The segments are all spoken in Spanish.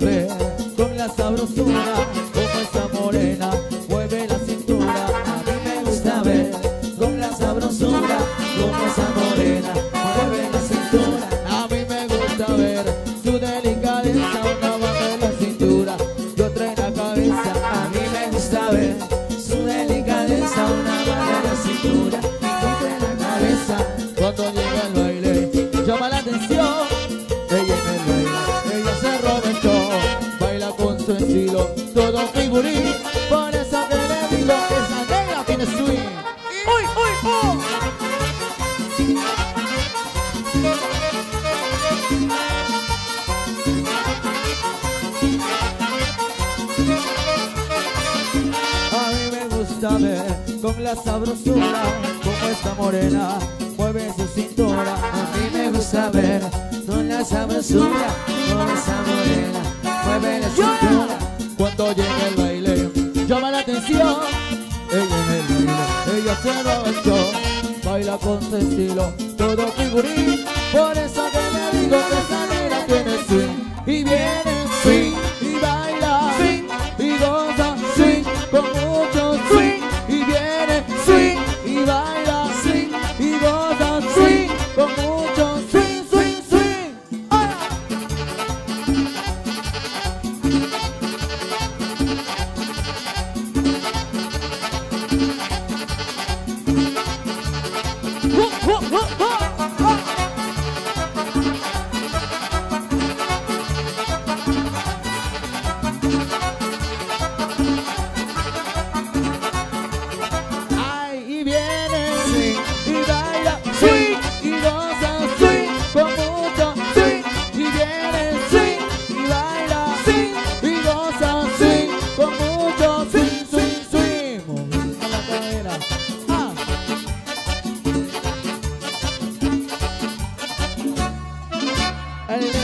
con la sabrosura como esa morena mueve la cintura. A mí me gusta ver con la sabrosura como esa morena mueve la cintura. A mí me gusta ver su delicadeza, una mano en la cintura y otra la cabeza. A mí me gusta ver su delicadeza, estilo, todo figurín. Por eso que le digo, esa negra tiene swing. ¡Uy, uy, uy! A mí me gusta ver con la sabrosura como esta morena mueve su cintura. A mí me gusta ver con la sabrosura como esa morena show, baila con su estilo, todo figurín. Por eso que le digo que esa negra tiene swing y viene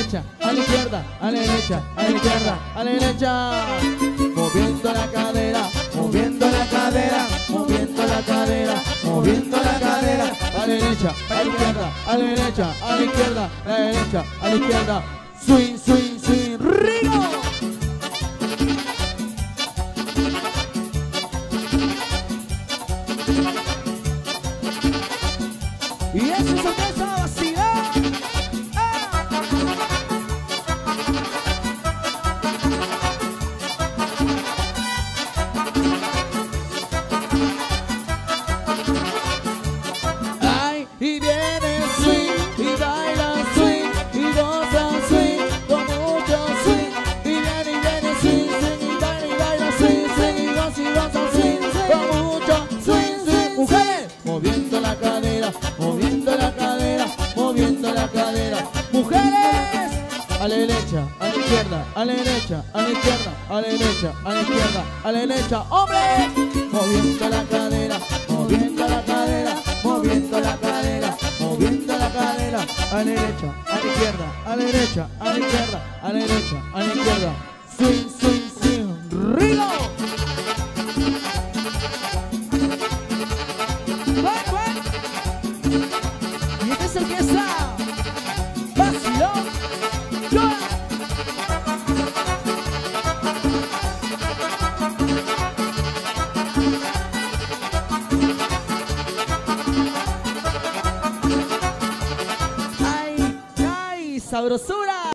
derecha, a la izquierda, a la derecha, a la izquierda, a la derecha. Moviendo la cadera, moviendo la cadera, moviendo la cadera, moviendo la cadera. A la derecha, a la izquierda, a la derecha, a la izquierda, a la derecha, a la izquierda. Swing, swing, swing, Rigo. Y eso se y viene swing, y baila swing, y goza swing, con mucho swing. Y viene, y viene swing, swing, y baila, y baila swing, swing, y goza, y goza swing, con mucho swing, swing. Mujeres, moviendo la cadera, moviendo la cadera, moviendo la cadera. Mujeres, a la derecha, a la izquierda, a la derecha, a la izquierda, a la derecha, a la izquierda, a la derecha. ¡Hombre! Moviendo la cadera, A la derecha, a la izquierda, a la derecha, a la izquierda, a la derecha, a la izquierda. Swing, swing, swing. ¡Rigo! Sabrosura!